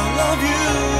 I love you.